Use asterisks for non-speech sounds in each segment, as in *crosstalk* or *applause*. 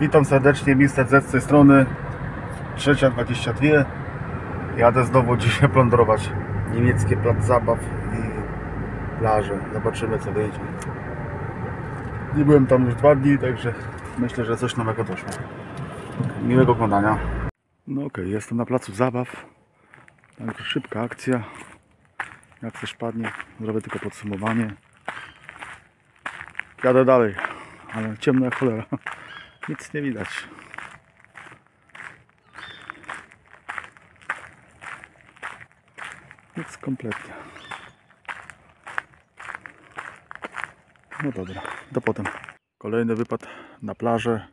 Witam serdecznie, Mister Z z tej strony. Trzecia 22. Jadę znowu dzisiaj plądrować niemieckie plac zabaw i plaże. Zobaczymy co wyjdzie. Nie byłem tam już dwa dni, także myślę, że coś nowego doszło. Miłego oglądania. No okej, jestem na placu zabaw. Także szybka akcja. Jak coś padnie, zrobię tylko podsumowanie. Jadę dalej, ale ciemno jak cholera. Nic nie widać. Nic kompletnie. No dobra, do potem. Kolejny wypad na plażę.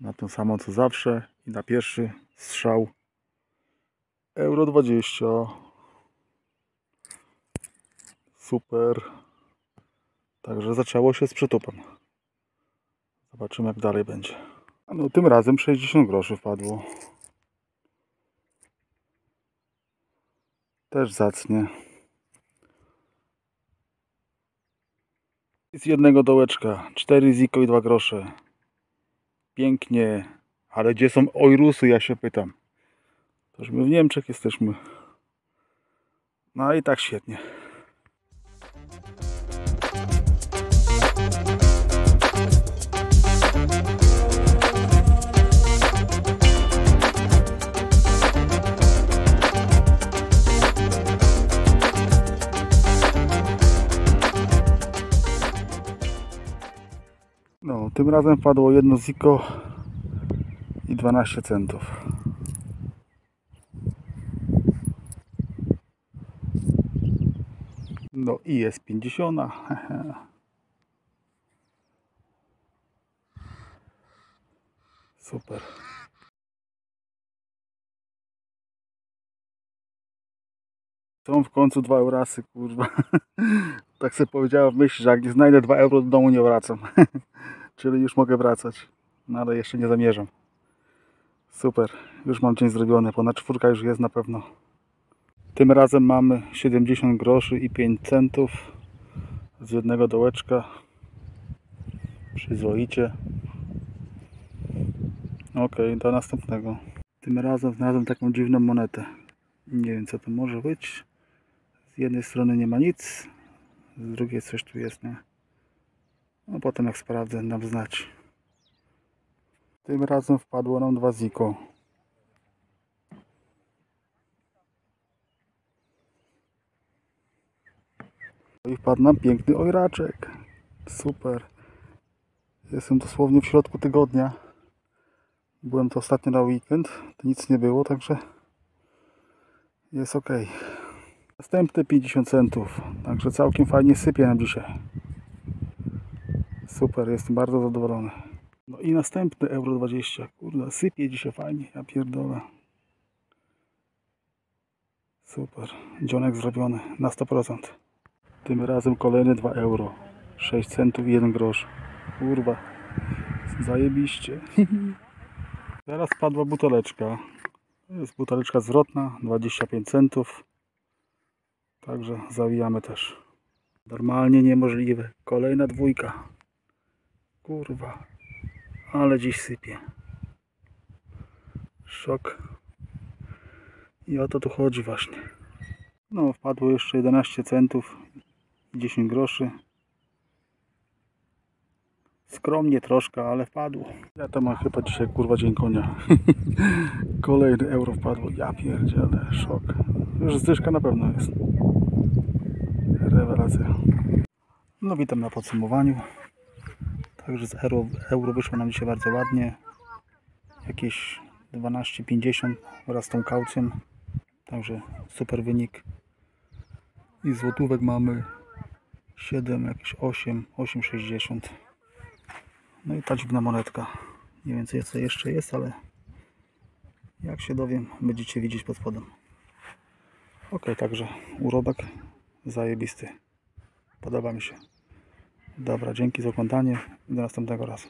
Na tą samą co zawsze i na pierwszy strzał Euro 20. Super. Także zaczęło się z przytupem. Zobaczymy jak dalej będzie. No tym razem 60 groszy wpadło. Też zacnie. Z jednego dołeczka. 4 ziko i 2 grosze. Pięknie. Ale gdzie są ojrusy ja się pytam. Toż my w Niemczech jesteśmy. No i tak świetnie. Tym razem padło jedno ziko i 12 centów. No i jest 50. hehe. *laughs* Super. Są w końcu dwa eurasy, kurwa. *laughs* tak sobie powiedziałem w myśli, że jak nie znajdę 2 euro do domu nie wracam. *laughs* Czyli już mogę wracać. No ale jeszcze nie zamierzam. Super. Już mam dzień zrobiony. Ponad czwórka już jest na pewno. Tym razem mamy 70 groszy i 5 centów z jednego dołeczka. Przyzwoicie. Ok, do następnego. Tym razem znalazłem taką dziwną monetę. Nie wiem co to może być. Z jednej strony nie ma nic, z drugiej coś tu jest, nie? No potem jak sprawdzę, dam znać. Tym razem wpadło nam dwa ziko. I wpadł nam piękny ojraczek. Super. Jestem dosłownie w środku tygodnia. Byłem to ostatnio na weekend. Nic nie było, także jest ok. Następne 50 centów. Także całkiem fajnie sypie nam dzisiaj. Super, jestem bardzo zadowolony. No i następny euro 20. Kurde, sypie dzisiaj fajnie. Ja pierdolę. Super. Dzionek zrobiony na 100%. Tym razem kolejne 2 euro. 6 centów i 1 grosz. Kurwa. Zajebiście. *laughs* Teraz padła buteleczka. To jest buteleczka zwrotna. 25 centów. Także zawijamy też. Normalnie niemożliwe. Kolejna dwójka. Kurwa. Ale dziś sypie. Szok. I o to tu chodzi właśnie. No, wpadło jeszcze 11 centów i 10 groszy. Skromnie troszkę, ale wpadło. Ja to mam chyba dzisiaj kurwa dzień konia. *laughs* Kolejny euro wpadło. Ja pierdzielę, szok. Już zdyszka na pewno jest. Rewelacja. No witam na podsumowaniu. Także z euro, euro wyszło nam dzisiaj bardzo ładnie. Jakieś 12,50 wraz z tą kaucją. Także super wynik. I złotówek mamy 7, jakieś 8, 8,60. No i ta dziwna monetka. Nie wiem co jeszcze jest, ale jak się dowiem, będziecie widzieć pod spodem. Ok, także urobek zajebisty. Podoba mi się. Dobra, dzięki za oglądanie i do następnego razu.